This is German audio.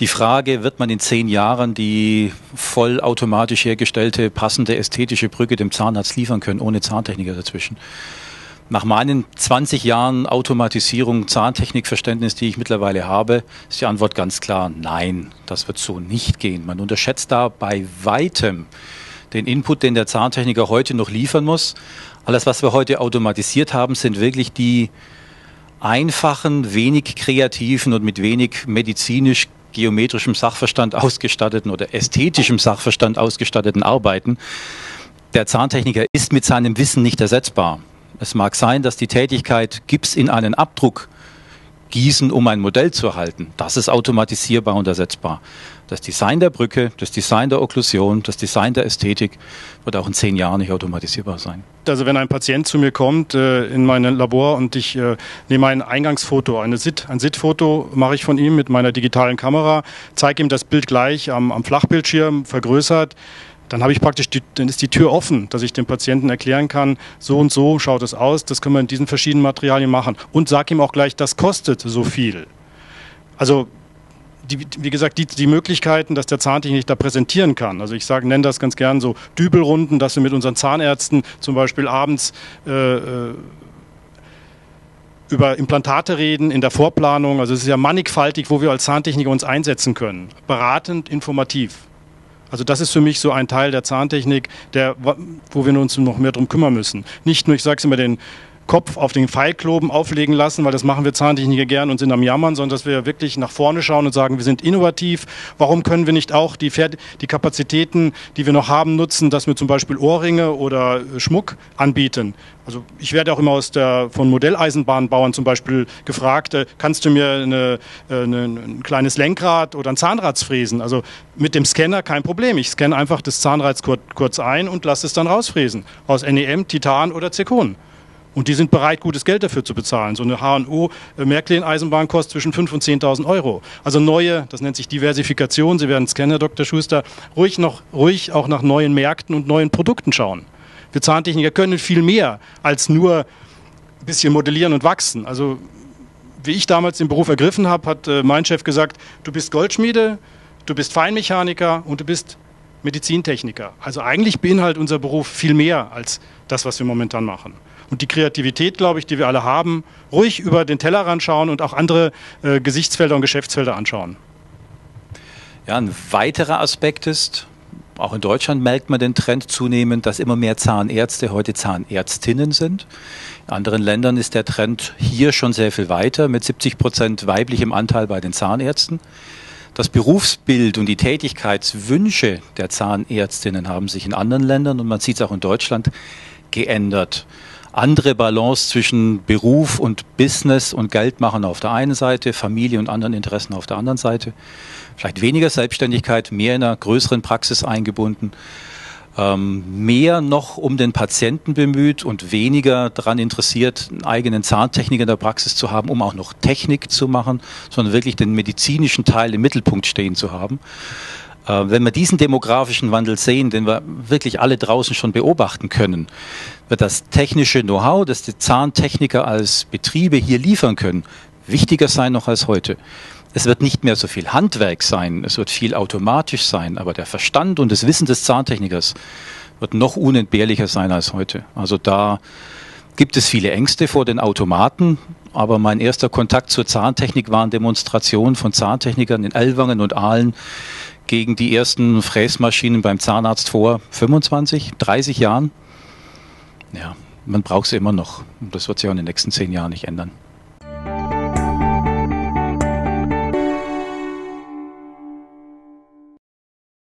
Die Frage, wird man in zehn Jahren die vollautomatisch hergestellte, passende ästhetische Brücke dem Zahnarzt liefern können, ohne Zahntechniker dazwischen? Nach meinen 20 Jahren Automatisierung, Zahntechnikverständnis, die ich mittlerweile habe, ist die Antwort ganz klar, nein, das wird so nicht gehen. Man unterschätzt da bei weitem den Input, den der Zahntechniker heute noch liefern muss. Alles, was wir heute automatisiert haben, sind wirklich die einfachen, wenig kreativen und mit wenig medizinisch geometrischem Sachverstand ausgestatteten oder ästhetischem Sachverstand ausgestatteten Arbeiten. Der Zahntechniker ist mit seinem Wissen nicht ersetzbar. Es mag sein, dass die Tätigkeit Gips in einen Abdruck gießen, um ein Modell zu erhalten. Das ist automatisierbar und ersetzbar. Das Design der Brücke, das Design der Okklusion, das Design der Ästhetik wird auch in zehn Jahren nicht automatisierbar sein. Also wenn ein Patient zu mir kommt äh, in mein Labor und ich äh, nehme ein Eingangsfoto, eine SIT, ein SIT-Foto mache ich von ihm mit meiner digitalen Kamera, zeige ihm das Bild gleich am, am Flachbildschirm vergrößert, dann habe ich praktisch, die, dann ist die Tür offen, dass ich dem Patienten erklären kann, so und so schaut es aus, das können wir in diesen verschiedenen Materialien machen. Und sage ihm auch gleich, das kostet so viel. Also die, wie gesagt, die, die Möglichkeiten, dass der Zahntechnik da präsentieren kann. Also ich sage, nenne das ganz gern so Dübelrunden, dass wir mit unseren Zahnärzten zum Beispiel abends äh, äh, über Implantate reden in der Vorplanung. Also es ist ja mannigfaltig, wo wir als Zahntechniker uns einsetzen können. Beratend, informativ. Also das ist für mich so ein Teil der Zahntechnik, der, wo wir uns noch mehr darum kümmern müssen. Nicht nur, ich sage es immer, den Kopf auf den Pfeilkloben auflegen lassen, weil das machen wir Zahntechniker gern und sind am Jammern, sondern dass wir wirklich nach vorne schauen und sagen, wir sind innovativ. Warum können wir nicht auch die, die Kapazitäten, die wir noch haben, nutzen, dass wir zum Beispiel Ohrringe oder Schmuck anbieten? Also ich werde auch immer aus der, von Modelleisenbahnbauern zum Beispiel gefragt, äh, kannst du mir eine, äh, eine, ein kleines Lenkrad oder ein Zahnrad fräsen? Also mit dem Scanner kein Problem. Ich scanne einfach das Zahnrad kurz, kurz ein und lasse es dann rausfräsen. Aus NEM, Titan oder Zirkon. Und die sind bereit, gutes Geld dafür zu bezahlen. So eine HNO-Märklin-Eisenbahn äh, kostet zwischen 5.000 und 10.000 Euro. Also neue, das nennt sich Diversifikation. Sie werden es kennen, Herr Dr. Schuster, ruhig, noch, ruhig auch nach neuen Märkten und neuen Produkten schauen. Wir Zahntechniker können viel mehr als nur ein bisschen modellieren und wachsen. Also wie ich damals den Beruf ergriffen habe, hat äh, mein Chef gesagt, du bist Goldschmiede, du bist Feinmechaniker und du bist Medizintechniker. Also eigentlich beinhaltet unser Beruf viel mehr als das, was wir momentan machen. Und die Kreativität, glaube ich, die wir alle haben, ruhig über den Tellerrand schauen und auch andere äh, Gesichtsfelder und Geschäftsfelder anschauen. Ja, ein weiterer Aspekt ist, auch in Deutschland merkt man den Trend zunehmend, dass immer mehr Zahnärzte heute Zahnärztinnen sind. In anderen Ländern ist der Trend hier schon sehr viel weiter, mit 70 Prozent weiblichem Anteil bei den Zahnärzten. Das Berufsbild und die Tätigkeitswünsche der Zahnärztinnen haben sich in anderen Ländern und man sieht es auch in Deutschland geändert. Andere Balance zwischen Beruf und Business und Geldmachen auf der einen Seite, Familie und anderen Interessen auf der anderen Seite vielleicht weniger Selbstständigkeit, mehr in einer größeren Praxis eingebunden, ähm, mehr noch um den Patienten bemüht und weniger daran interessiert, einen eigenen Zahntechniker in der Praxis zu haben, um auch noch Technik zu machen, sondern wirklich den medizinischen Teil im Mittelpunkt stehen zu haben. Äh, wenn wir diesen demografischen Wandel sehen, den wir wirklich alle draußen schon beobachten können, wird das technische Know-how, das die Zahntechniker als Betriebe hier liefern können, wichtiger sein noch als heute. Es wird nicht mehr so viel Handwerk sein, es wird viel automatisch sein, aber der Verstand und das Wissen des Zahntechnikers wird noch unentbehrlicher sein als heute. Also da gibt es viele Ängste vor den Automaten, aber mein erster Kontakt zur Zahntechnik waren Demonstrationen von Zahntechnikern in Ellwangen und Aalen gegen die ersten Fräsmaschinen beim Zahnarzt vor 25, 30 Jahren. Ja, man braucht sie immer noch. Das wird sich auch in den nächsten zehn Jahren nicht ändern.